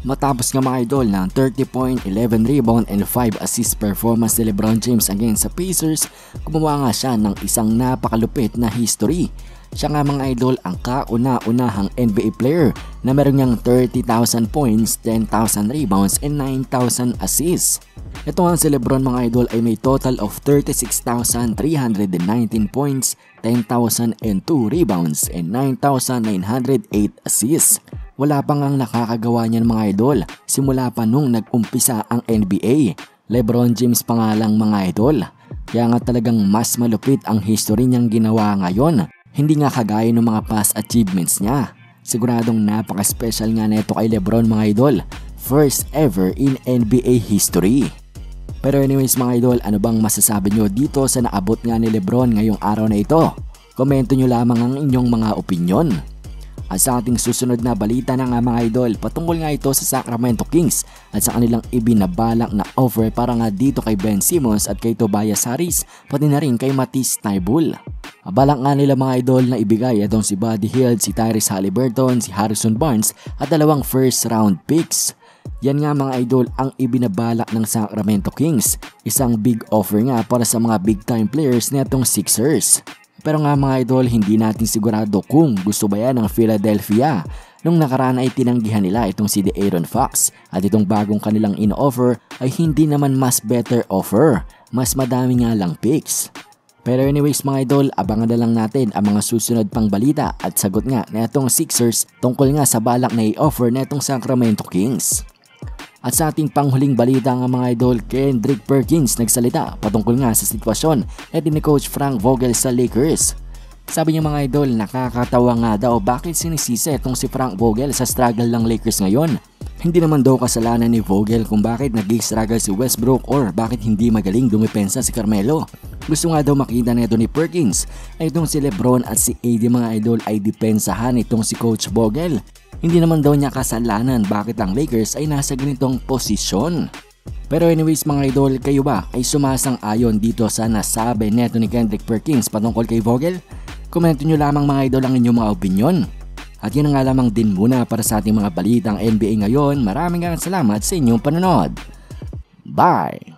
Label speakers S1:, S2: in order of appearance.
S1: Matapos nga mga idol ng 30 point, 11 rebound and 5 assist performance ni Lebron James against sa Pacers, gumawa nga siya ng isang napakalupit na history. Siya nga mga idol ang kauna-unahang NBA player na meron niyang 30,000 points, 10,000 rebounds and 9,000 assists. Ito nga si Lebron mga idol ay may total of 36,319 points, 10,002 rebounds and 9,908 assists. Wala pa ngang nakakagawa niyan mga idol simula pa nung nag-umpisa ang NBA. Lebron James pa lang mga idol. Kaya nga talagang mas malupit ang history niyang ginawa ngayon. Hindi nga kagaya ng mga past achievements niya. Siguradong napaka-special nga neto kay Lebron mga idol. First ever in NBA history. Pero anyways mga idol, ano bang masasabi nyo dito sa naabot nga ni Lebron ngayong araw na ito? Komento nyo lamang ang inyong mga opinion. Sa ating susunod na balita na nga mga idol, patungkol nga ito sa Sacramento Kings at sa kanilang ibinabalak na offer para nga dito kay Ben Simmons at kay Tobias Harris, pati na rin kay Matisse Taibul. Balak nga nila mga idol na ibigay itong si Buddy Hield, si Tyrese Halliburton, si Harrison Barnes at dalawang first round picks. Yan nga mga idol ang ibinabalak ng Sacramento Kings. Isang big offer nga para sa mga big time players netong Sixers. Pero nga mga idol, hindi natin sigurado kung gusto ba yan ng Philadelphia. Nung nakaraan ay tinanggihan nila itong si Aaron Fox at itong bagong kanilang in-offer ay hindi naman mas better offer. Mas madami nga lang picks. Pero anyways mga idol, abangan na lang natin ang mga susunod pang balita at sagot nga na itong Sixers tungkol nga sa balak na i-offer na itong Sacramento Kings. At sa ating panghuling balita nga mga idol, Kendrick Perkins nagsalita patungkol nga sa sitwasyon na ni Coach Frank Vogel sa Lakers. Sabi niya mga idol, nakakatawa nga daw bakit sinisisi itong si Frank Vogel sa struggle ng Lakers ngayon. Hindi naman daw kasalanan ni Vogel kung bakit nag-struggle si Westbrook or bakit hindi magaling dumipensa si Carmelo. Gusto nga daw makita nito ni Perkins na itong si Lebron at si AD mga idol ay dipensahan itong si Coach Vogel hindi naman daw niya kasalanan bakit ang Lakers ay nasa ganitong posisyon. Pero anyways mga idol, kayo ba ay sumasang-ayon dito sa nasabi neto ni Kendrick Perkins patungkol kay Vogel? Komento nyo lamang mga idol ang inyong mga opinion. At yun nga lamang din muna para sa ating mga balitang NBA ngayon. Maraming salamat sa inyong panonood. Bye!